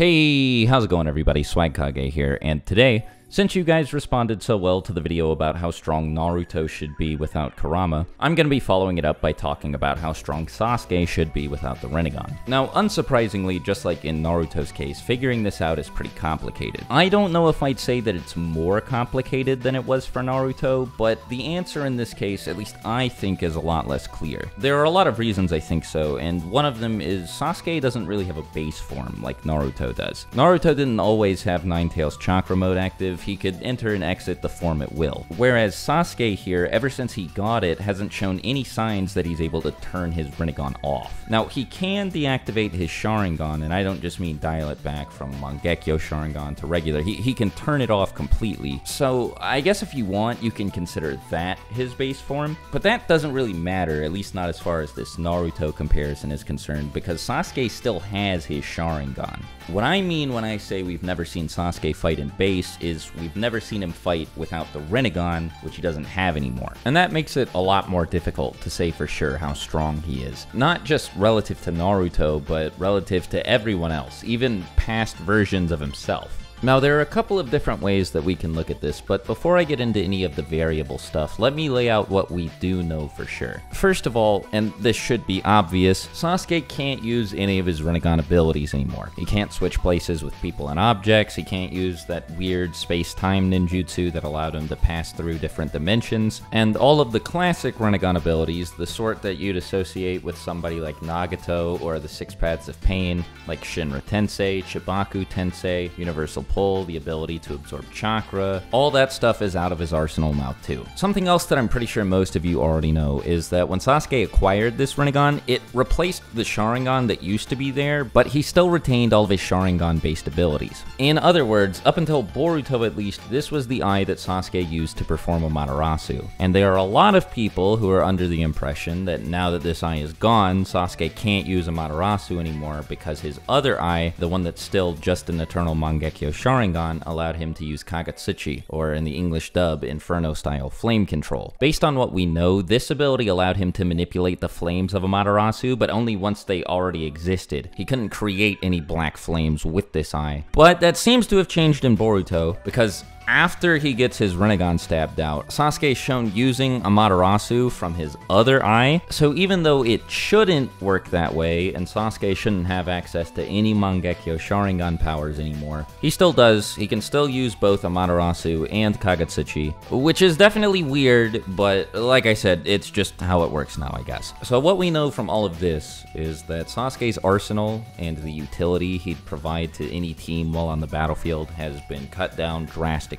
Hey, how's it going everybody? Swagkage here, and today since you guys responded so well to the video about how strong Naruto should be without Kurama, I'm going to be following it up by talking about how strong Sasuke should be without the Rinnegan. Now, unsurprisingly, just like in Naruto's case, figuring this out is pretty complicated. I don't know if I'd say that it's more complicated than it was for Naruto, but the answer in this case, at least I think, is a lot less clear. There are a lot of reasons I think so, and one of them is Sasuke doesn't really have a base form like Naruto does. Naruto didn't always have Nine Tails Chakra mode active, he could enter and exit the form at will. Whereas Sasuke here, ever since he got it, hasn't shown any signs that he's able to turn his Rinnegan off. Now, he can deactivate his Sharingan, and I don't just mean dial it back from Mangekyo Sharingan to regular, he, he can turn it off completely. So, I guess if you want, you can consider that his base form, but that doesn't really matter, at least not as far as this Naruto comparison is concerned, because Sasuke still has his Sharingan. What I mean when I say we've never seen Sasuke fight in base is we've never seen him fight without the Rinnegan, which he doesn't have anymore. And that makes it a lot more difficult to say for sure how strong he is. Not just relative to Naruto, but relative to everyone else, even past versions of himself. Now, there are a couple of different ways that we can look at this, but before I get into any of the variable stuff, let me lay out what we do know for sure. First of all, and this should be obvious, Sasuke can't use any of his Rinnegan abilities anymore. He can't switch places with people and objects, he can't use that weird space-time ninjutsu that allowed him to pass through different dimensions, and all of the classic Rinnegan abilities, the sort that you'd associate with somebody like Nagato or the Six Paths of Pain, like Shinra Tensei, Chibaku Tensei, Universal pull, the ability to absorb chakra, all that stuff is out of his arsenal now too. Something else that I'm pretty sure most of you already know is that when Sasuke acquired this Rinnegan, it replaced the Sharingan that used to be there, but he still retained all of his Sharingan-based abilities. In other words, up until Boruto at least, this was the eye that Sasuke used to perform Amaterasu. And there are a lot of people who are under the impression that now that this eye is gone, Sasuke can't use Amaterasu anymore because his other eye, the one that's still just an Eternal Mangekyo Sharingan allowed him to use Kagutsuchi, or in the English dub, Inferno-style flame control. Based on what we know, this ability allowed him to manipulate the flames of Amaterasu, but only once they already existed. He couldn't create any black flames with this eye. But that seems to have changed in Boruto, because after he gets his Rinnegan stabbed out, Sasuke is shown using Amaterasu from his other eye, so even though it shouldn't work that way, and Sasuke shouldn't have access to any Mangekyo Sharingan powers anymore, he still does, he can still use both Amaterasu and Kagutsuchi, which is definitely weird, but like I said, it's just how it works now, I guess. So what we know from all of this is that Sasuke's arsenal and the utility he'd provide to any team while on the battlefield has been cut down drastically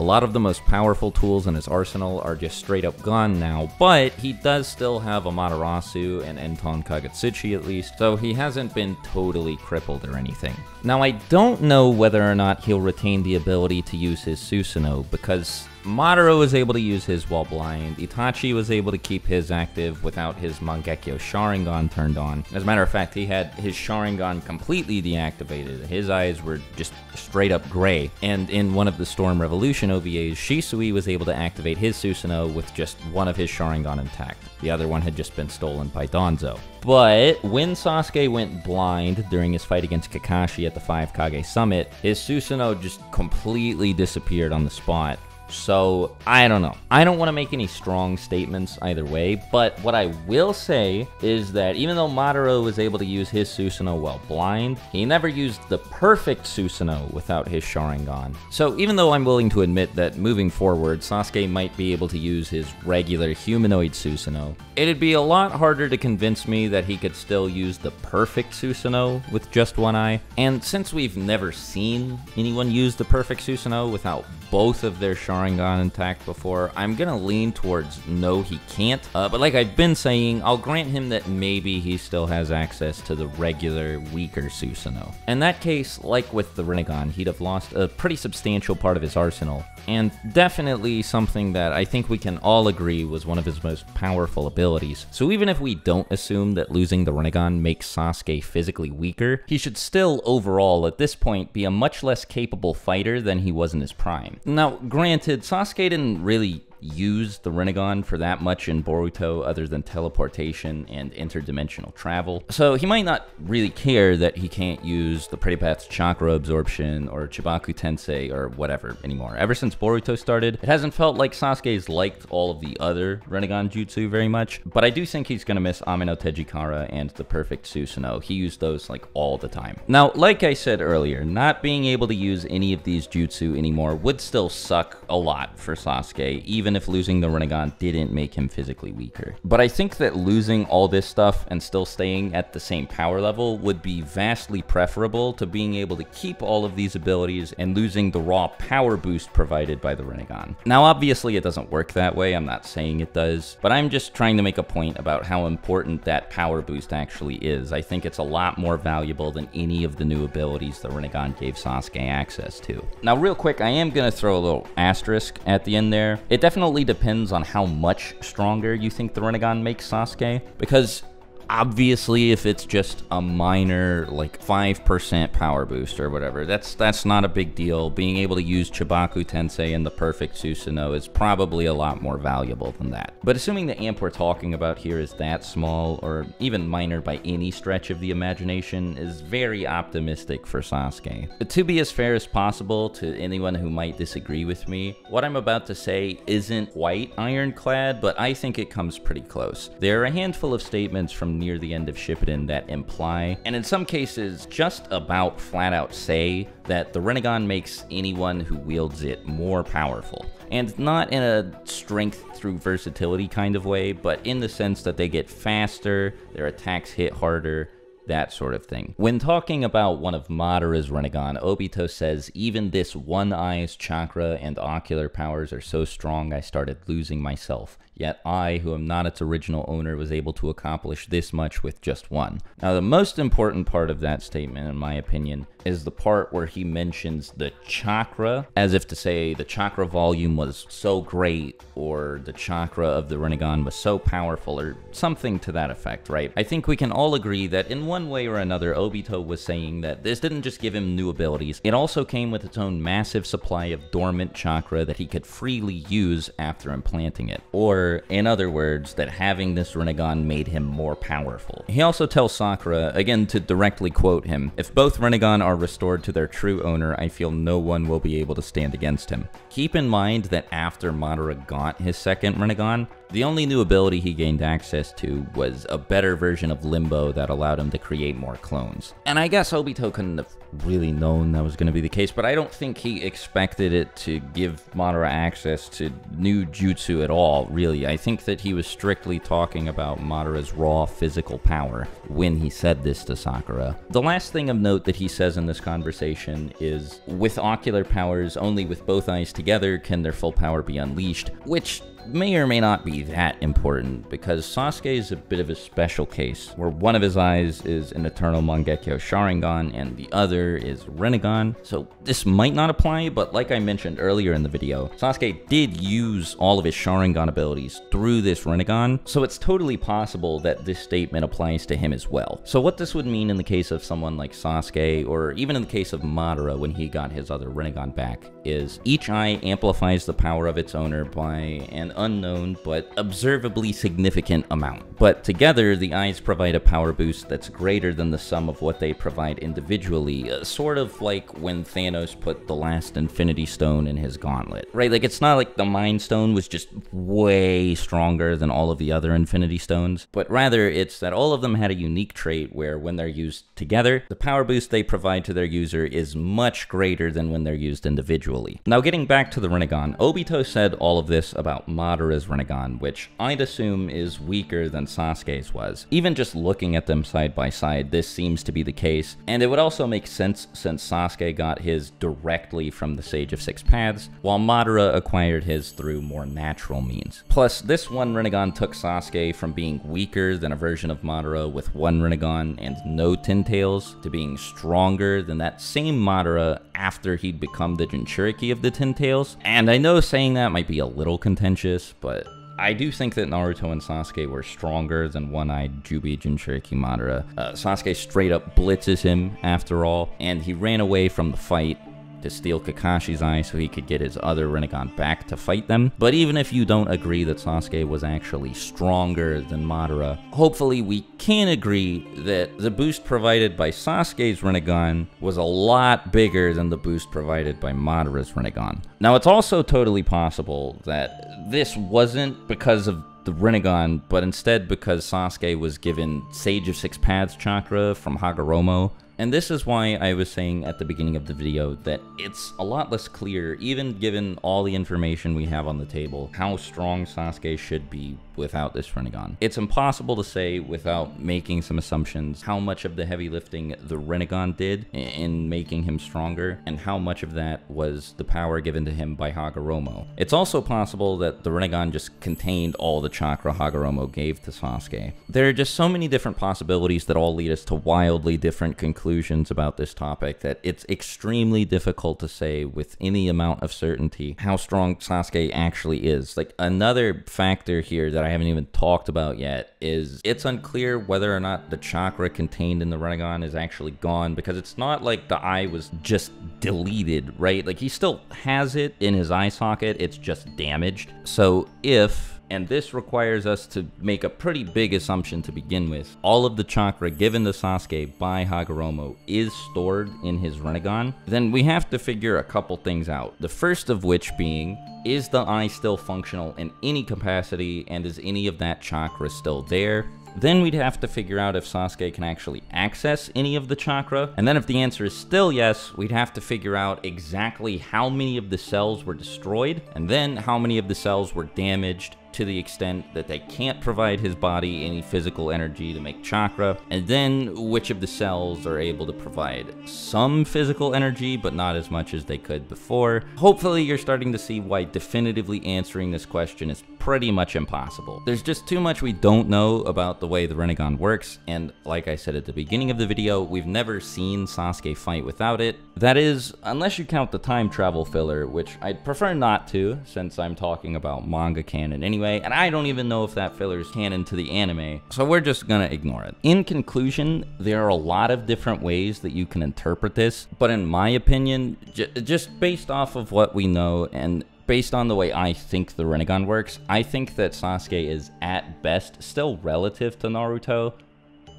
a lot of the most powerful tools in his arsenal are just straight up gone now, but he does still have Amaterasu and Enton Kagutsuchi at least, so he hasn't been totally crippled or anything. Now I don't know whether or not he'll retain the ability to use his Susanoo, because Madara was able to use his while blind. Itachi was able to keep his active without his Mangekyo Sharingan turned on. As a matter of fact, he had his Sharingan completely deactivated. His eyes were just straight up gray. And in one of the Storm Revolution OVAs, Shisui was able to activate his Susanoo with just one of his Sharingan intact. The other one had just been stolen by Danzo. But when Sasuke went blind during his fight against Kakashi at the 5 Kage Summit, his Susanoo just completely disappeared on the spot. So, I don't know. I don't want to make any strong statements either way, but what I will say is that even though Madara was able to use his Susanoo while blind, he never used the perfect Susanoo without his Sharingan. So, even though I'm willing to admit that moving forward, Sasuke might be able to use his regular humanoid Susanoo, it'd be a lot harder to convince me that he could still use the perfect Susanoo with just one eye. And since we've never seen anyone use the perfect Susanoo without both of their Sharingan intact before, I'm gonna lean towards no, he can't. Uh, but like I've been saying, I'll grant him that maybe he still has access to the regular, weaker Susanoo. In that case, like with the Rinnegan, he'd have lost a pretty substantial part of his arsenal, and definitely something that I think we can all agree was one of his most powerful abilities. So even if we don't assume that losing the Rinnegan makes Sasuke physically weaker, he should still overall at this point be a much less capable fighter than he was in his prime. Now, granted, Sasuke didn't really use the Rinnegan for that much in Boruto other than teleportation and interdimensional travel. So he might not really care that he can't use the Preta Path's chakra absorption or Chibaku Tensei or whatever anymore. Ever since Boruto started, it hasn't felt like Sasuke's liked all of the other Rinnegan jutsu very much, but I do think he's gonna miss Amenotejikara and the Perfect Susanoo. He used those like all the time. Now, like I said earlier, not being able to use any of these jutsu anymore would still suck a lot for Sasuke, even if losing the Rinnegan didn't make him physically weaker. But I think that losing all this stuff and still staying at the same power level would be vastly preferable to being able to keep all of these abilities and losing the raw power boost provided by the Rinnegan. Now, obviously, it doesn't work that way. I'm not saying it does, but I'm just trying to make a point about how important that power boost actually is. I think it's a lot more valuable than any of the new abilities the Rinnegan gave Sasuke access to. Now, real quick, I am going to throw a little asterisk at the end there. It definitely depends on how much stronger you think the Rinnegan makes Sasuke, because obviously if it's just a minor like 5% power boost or whatever that's that's not a big deal. Being able to use Chibaku Tensei and the perfect Susanoo is probably a lot more valuable than that. But assuming the amp we're talking about here is that small or even minor by any stretch of the imagination is very optimistic for Sasuke. But to be as fair as possible to anyone who might disagree with me what I'm about to say isn't quite ironclad but I think it comes pretty close. There are a handful of statements from near the end of Shippuden that imply, and in some cases just about flat out say, that the Rinnegan makes anyone who wields it more powerful. And not in a strength through versatility kind of way, but in the sense that they get faster, their attacks hit harder, that sort of thing. When talking about one of Madara's Rinnegan, Obito says, even this one eye's chakra and ocular powers are so strong I started losing myself. Yet I, who am not its original owner, was able to accomplish this much with just one. Now, the most important part of that statement, in my opinion, is the part where he mentions the chakra, as if to say the chakra volume was so great, or the chakra of the Rinnegan was so powerful, or something to that effect, right? I think we can all agree that in one way or another, Obito was saying that this didn't just give him new abilities, it also came with its own massive supply of dormant chakra that he could freely use after implanting it. Or in other words, that having this Rinnegan made him more powerful. He also tells Sakura, again to directly quote him, if both Rinnegan are restored to their true owner, I feel no one will be able to stand against him. Keep in mind that after Madara got his second Rinnegan, the only new ability he gained access to was a better version of Limbo that allowed him to create more clones. And I guess Obito couldn't have really known that was going to be the case, but I don't think he expected it to give Madara access to new jutsu at all, really. I think that he was strictly talking about Madara's raw physical power when he said this to Sakura. The last thing of note that he says in this conversation is, with ocular powers, only with both eyes together can their full power be unleashed, which may or may not be that important because Sasuke is a bit of a special case where one of his eyes is an Eternal Mangekyo Sharingan and the other is Rinnegan. So this might not apply, but like I mentioned earlier in the video, Sasuke did use all of his Sharingan abilities through this Rinnegan, so it's totally possible that this statement applies to him as well. So what this would mean in the case of someone like Sasuke, or even in the case of Madara when he got his other Rinnegan back, is each eye amplifies the power of its owner by an unknown but observably significant amount. But together, the eyes provide a power boost that's greater than the sum of what they provide individually, uh, sort of like when Thanos put the last Infinity Stone in his gauntlet, right? Like, it's not like the Mind Stone was just way stronger than all of the other Infinity Stones, but rather it's that all of them had a unique trait where when they're used together, the power boost they provide to their user is much greater than when they're used individually. Now, getting back to the Rinnegan, Obito said all of this about Madara's Rinnegan, which I'd assume is weaker than Sasuke's was. Even just looking at them side by side, this seems to be the case, and it would also make sense since Sasuke got his directly from the Sage of Six Paths, while Madara acquired his through more natural means. Plus, this one Rinnegan took Sasuke from being weaker than a version of Madara with one Rinnegan and no Ten Tails to being stronger than that same Madara after he'd become the Jinchuriki of the Ten Tails. And I know saying that might be a little contentious, but I do think that Naruto and Sasuke were stronger than one-eyed Jubi Jinchuriki Madara. Uh, Sasuke straight up blitzes him after all, and he ran away from the fight to steal Kakashi's eye so he could get his other Rinnegan back to fight them. But even if you don't agree that Sasuke was actually stronger than Madara, hopefully we can agree that the boost provided by Sasuke's Rinnegan was a lot bigger than the boost provided by Madara's Rinnegan. Now, it's also totally possible that this wasn't because of the Rinnegan, but instead because Sasuke was given Sage of Six Paths chakra from Hagoromo, and this is why I was saying at the beginning of the video that it's a lot less clear, even given all the information we have on the table, how strong Sasuke should be without this Rinnegan. It's impossible to say without making some assumptions how much of the heavy lifting the Rinnegan did in making him stronger, and how much of that was the power given to him by Hagoromo. It's also possible that the Rinnegan just contained all the chakra Hagoromo gave to Sasuke. There are just so many different possibilities that all lead us to wildly different conclusions about this topic that it's extremely difficult to say with any amount of certainty how strong Sasuke actually is. Like another factor here that haven't even talked about yet is it's unclear whether or not the chakra contained in the Rinnegan is actually gone because it's not like the eye was just deleted, right? Like he still has it in his eye socket, it's just damaged. So if and this requires us to make a pretty big assumption to begin with. All of the chakra given to Sasuke by Hagoromo is stored in his Rinnegan, then we have to figure a couple things out. The first of which being, is the eye still functional in any capacity and is any of that chakra still there? Then we'd have to figure out if Sasuke can actually access any of the chakra. And then if the answer is still yes, we'd have to figure out exactly how many of the cells were destroyed, and then how many of the cells were damaged, to the extent that they can't provide his body any physical energy to make chakra, and then which of the cells are able to provide some physical energy, but not as much as they could before. Hopefully, you're starting to see why definitively answering this question is pretty much impossible. There's just too much we don't know about the way the Rinnegan works, and like I said at the beginning of the video, we've never seen Sasuke fight without it. That is, unless you count the time travel filler, which I'd prefer not to, since I'm talking about manga canon anyway anyway, and I don't even know if that filler is canon to the anime, so we're just gonna ignore it. In conclusion, there are a lot of different ways that you can interpret this, but in my opinion, just based off of what we know and based on the way I think the Rinnegan works, I think that Sasuke is at best still relative to Naruto,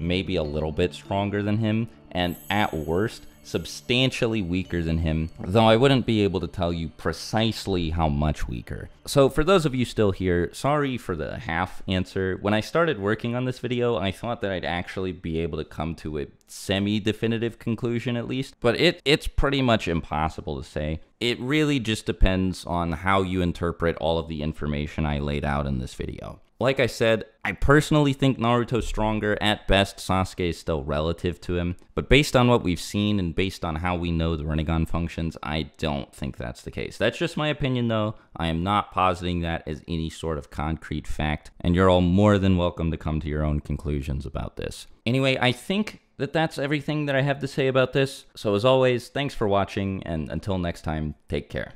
maybe a little bit stronger than him, and at worst, substantially weaker than him, though I wouldn't be able to tell you precisely how much weaker. So for those of you still here, sorry for the half answer. When I started working on this video, I thought that I'd actually be able to come to a semi-definitive conclusion at least, but it it's pretty much impossible to say. It really just depends on how you interpret all of the information I laid out in this video. Like I said, I personally think Naruto's stronger. At best, Sasuke is still relative to him. But based on what we've seen and based on how we know the Rinnegan functions, I don't think that's the case. That's just my opinion, though. I am not positing that as any sort of concrete fact. And you're all more than welcome to come to your own conclusions about this. Anyway, I think that that's everything that I have to say about this. So as always, thanks for watching, and until next time, take care.